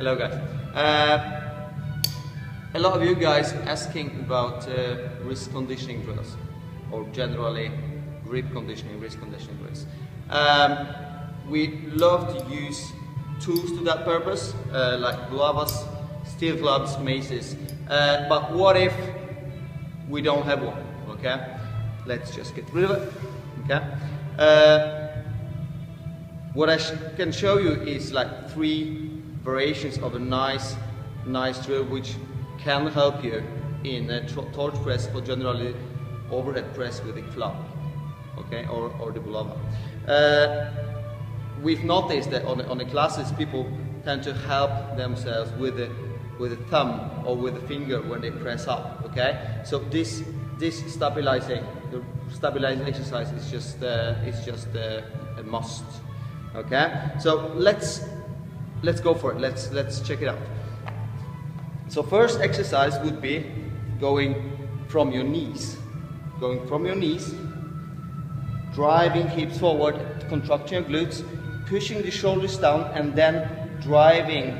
Hello guys. Uh, a lot of you guys asking about uh, wrist conditioning drills or generally grip conditioning, wrist conditioning drills. Um, we love to use tools to that purpose uh, like bulavas, steel clubs, maces. Uh, but what if we don't have one? Okay, let's just get rid of it. Okay. Uh, what I sh can show you is like three variations of a nice, nice drill which can help you in a torch press or generally overhead press with the club, okay, or, or the bulava. Uh, we've noticed that on the, on the classes people tend to help themselves with the with the thumb or with the finger when they press up, okay? So this this stabilizing the stabilizing exercise is just uh, is just uh, a must. Okay, so let's let's go for it. Let's let's check it out. So first exercise would be going from your knees, going from your knees, driving hips forward, contracting your glutes, pushing the shoulders down, and then driving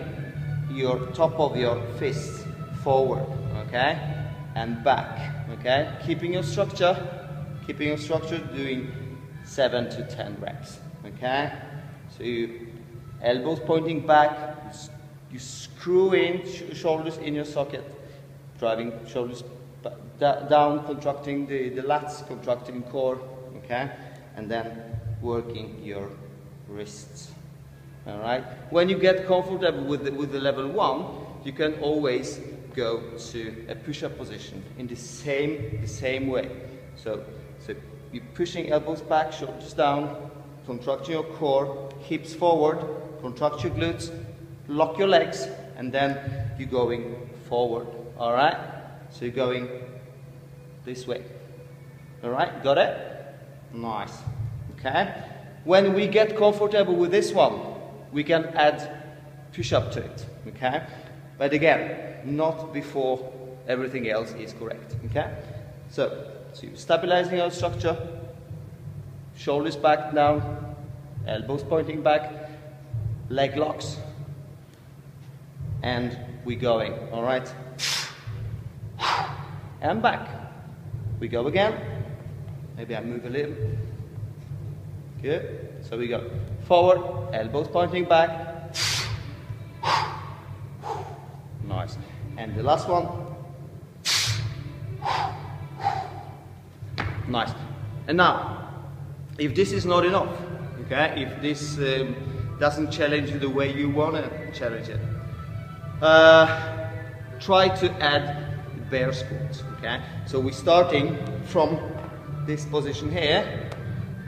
your top of your fists forward. Okay, and back. Okay, keeping your structure, keeping your structure, doing seven to ten reps. Okay. So you, elbows pointing back, you screw in sh shoulders in your socket, driving shoulders down, contracting the, the lats, contracting core, okay? And then working your wrists, all right? When you get comfortable with the, with the level one, you can always go to a push-up position in the same, the same way. So, so you're pushing elbows back, shoulders down, contracting your core, hips forward, contract your glutes, lock your legs, and then you're going forward. All right? So you're going this way. All right? Got it? Nice. Okay? When we get comfortable with this one, we can add push up to it. Okay? But again, not before everything else is correct. Okay? So, so you're stabilizing our structure, shoulders back down, elbows pointing back, leg locks, and we're going, all right? And back. We go again. Maybe I move a little. Good. So we go forward, elbows pointing back. Nice. And the last one. Nice. And now, if this is not enough, okay, if this um, doesn't challenge you the way you want to challenge it, uh, try to add bear squats, okay? So we're starting from this position here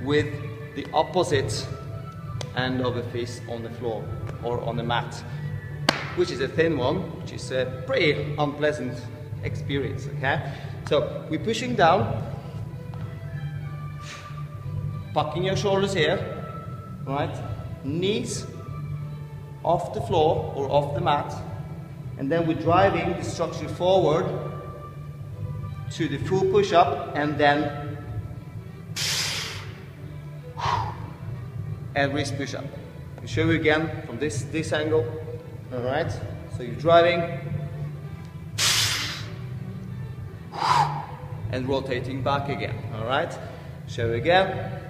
with the opposite end of the fist on the floor or on the mat, which is a thin one, which is a pretty unpleasant experience, okay? So we're pushing down, Pucking your shoulders here, right? Knees off the floor or off the mat. And then we're driving the structure forward to the full push up and then and wrist push up. I'll show you again from this, this angle. All right, so you're driving and rotating back again. All right, show again.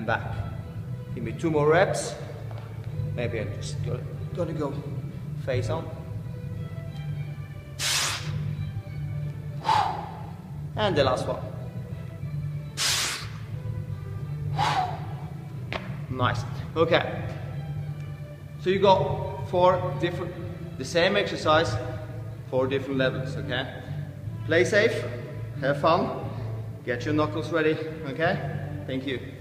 And back. Give me two more reps. Maybe I'm just gonna, gonna go face on. And the last one. Nice. Okay. So you got four different, the same exercise, four different levels, okay? Play safe, have fun, get your knuckles ready, okay? Thank you.